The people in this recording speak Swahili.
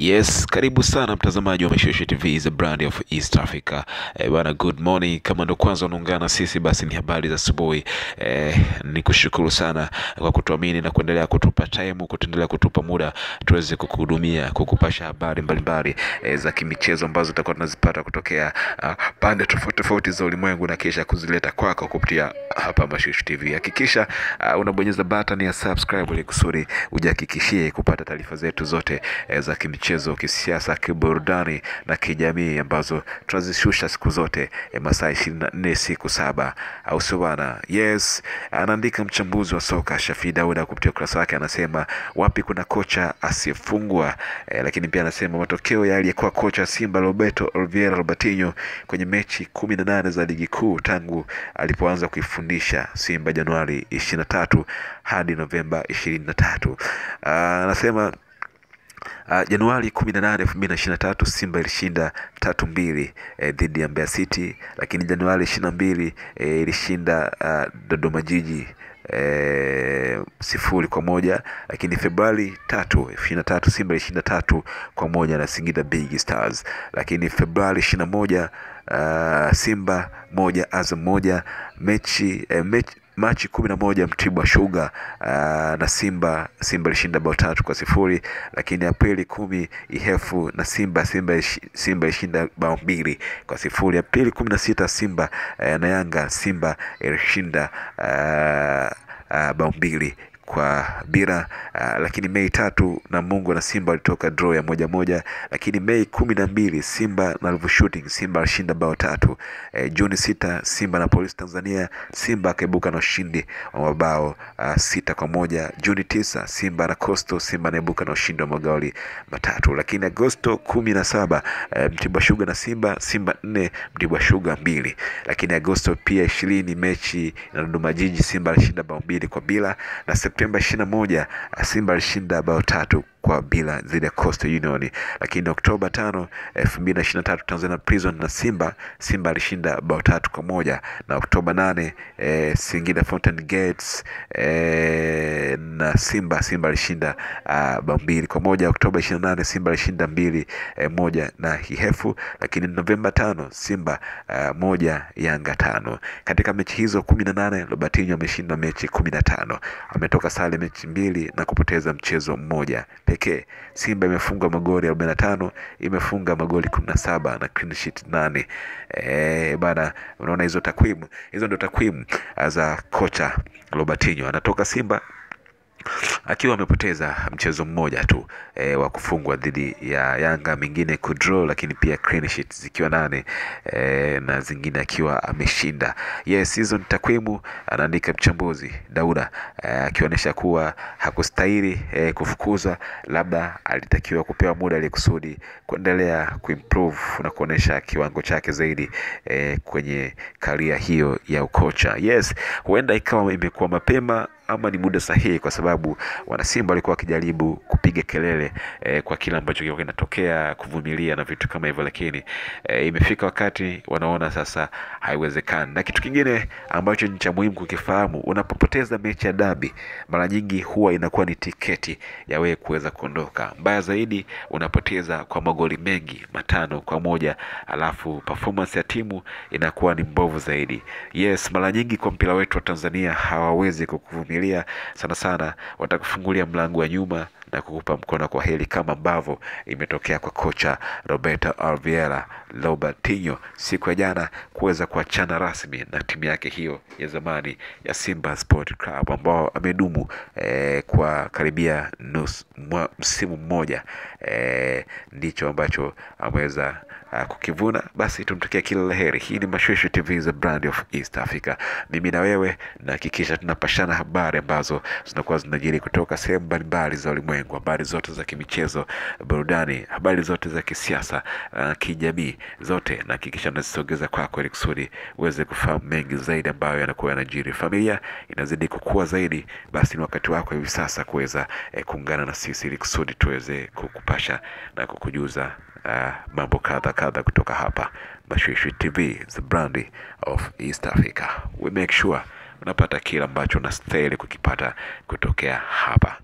Yes, karibu sana mtazamaji wa Mishoshe TV, is a brand of East Africa. E, bana good morning. Kama ndo kwanza unaungana na sisi, basi ni habari za asubuhi. E, ni kushukuru sana kwa kutuamini na kuendelea kutupa time, kuendelea kutupa muda tuweze kukuhudumia, kukupasha habari mbalimbali e, za kimichezo ambazo tutakuwa tunazipata kutokea uh, pande tofauti tofauti za ulimwengu na kisha kuzileta kwako kupitia hapa Mishoshe TV. Hakikisha uh, unabonyeza button ya subscribe ili kusudi ujihakikishie kupata taarifa zetu zote e, za kimichezo, kisiasa, kiburudani na kijamii ambazo tunazishusha siku zote e, masaa ishirini na nne siku saba, au sio bana? Yes, anaandika mchambuzi wa soka Shafii Dauda kupitia ukurasa wake, anasema wapi kuna kocha asiyefungwa e, lakini pia anasema matokeo ya aliyekuwa kocha Simba Roberto Oliveira Robertinho kwenye mechi kumi na nane za ligi kuu tangu alipoanza kuifundisha Simba Januari ishirini na tatu hadi Novemba ishirini na tatu. Anasema Uh, Januari na ishirini na tatu Simba ilishinda tatu mbili eh, dhidi ya Mbeya City, lakini Januari ishirini na mbili eh, ilishinda uh, Dodoma Jiji E, sifuri kwa moja, lakini Februari tatu ishirini na tatu Simba ilishinda tatu kwa moja na Singida Big Stars, lakini Februari ishirini na moja uh, Simba moja Azam moja. Mechi, eh, mechi Machi kumi na moja Mtibwa Sugar uh, na Simba Simba ilishinda bao tatu kwa sifuri, lakini Aprili kumi Ihefu na Simba Simba Simba ilishinda bao mbili kwa sifuri. Aprili kumi na sita Simba uh, na Yanga Simba ilishinda uh, uh, bao mbili kwa bila uh, lakini Mei tatu Namungo na Simba walitoka draw ya moja moja, lakini Mei kumi na mbili Simba na Ruvu Shooting Simba alishinda bao tatu. Eh, Juni sita Simba na Polisi Tanzania Simba akaibuka na ushindi wa mabao uh, sita kwa moja. Juni tisa Simba na Coastal Simba anaibuka na ushindi wa magoli matatu, lakini Agosto kumi na saba eh, Mtibwa Sugar na Simba Simba nne Mtibwa Sugar mbili, lakini Agosto pia ishirini mechi na Dodoma Jiji Simba alishinda bao mbili kwa bila na Septemba ishirini na moja Simba alishinda bao tatu kwa bila dhidi ya Coastal Union, lakini Oktoba tano elfu mbili na ishirini na tatu Tanzania Prison na Simba Simba alishinda bao tatu kwa moja na Oktoba nane eh, Singida Fountain Gates eh, na Simba Simba alishinda uh, bao mbili kwa moja. Oktoba ishirini na nane Simba alishinda mbili eh, moja na Hihefu, lakini Novemba tano Simba uh, moja Yanga tano. Katika mechi hizo kumi na nane Robertinho ameshinda mechi kumi na tano ametoka sare mechi mbili na kupoteza mchezo mmoja. Simba imefunga magoli 45 imefunga magoli 17 na clean sheet nane. Eh, bana, unaona hizo takwimu, hizo ndio takwimu za kocha Robertinho. Anatoka Simba akiwa amepoteza mchezo mmoja tu e, wa kufungwa dhidi ya Yanga, mingine kudraw, lakini pia clean sheet zikiwa nane e, na zingine akiwa ameshinda. Yes, hizo ni takwimu, anaandika mchambuzi Dauda e, akionyesha kuwa hakustahili e, kufukuzwa, labda alitakiwa kupewa muda ili kusudi kuendelea kuimprove na kuonyesha kiwango chake zaidi e, kwenye karia hiyo ya ukocha. Yes, huenda ikawa imekuwa mapema ama ni muda sahihi, kwa sababu wanasimba walikuwa wakijaribu kupiga kelele eh, kwa kile ambacho kilikuwa kinatokea, kuvumilia na vitu kama hivyo, lakini eh, imefika wakati wanaona sasa haiwezekani. Na kitu kingine ambacho ni cha muhimu kukifahamu, unapopoteza mechi ya dabi, mara nyingi huwa inakuwa ni tiketi ya wewe kuweza kuondoka. Mbaya zaidi, unapoteza kwa magoli mengi, matano kwa moja, alafu performance ya timu inakuwa ni mbovu zaidi. Yes, mara nyingi kwa mpira wetu wa Tanzania hawawezi kukuvumilia sana sana, watakufungulia mlango wa nyuma na kukupa mkono kwa heli kama ambavyo imetokea kwa kocha Roberto Alviera Robertinho siku ya jana kuweza kuachana rasmi na timu yake hiyo ya zamani ya Simba Sport Club ambao amedumu eh, kwa karibia msimu mmoja eh, ndicho ambacho ameweza uh, kukivuna. Basi tumtakia kila la heri. Hii ni Mashweshwe TV, the brand of East Africa. Mimi na wewe nahakikisha tunapashana habari ambazo zinakuwa zinajiri kutoka sehemu mbalimbali za ulimwengu, habari zote za kimichezo, burudani, habari zote za kisiasa, uh, kijamii, zote nahakikisha nazisogeza kwako ili kusudi uweze kufahamu mengi zaidi ambayo yanakuwa yanajiri. Familia inazidi kukua zaidi, basi ni wakati wako hivi sasa kuweza eh, kuungana na sisi ili kusudi tuweze kukupasha na kukujuza uh, mambo kadha kadha kutoka hapa Mashwishwi TV, the brand of East Africa. We make sure unapata kila ambacho unastahili kukipata kutokea hapa.